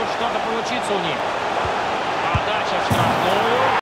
может что-то получиться у них. Подача в штрафную.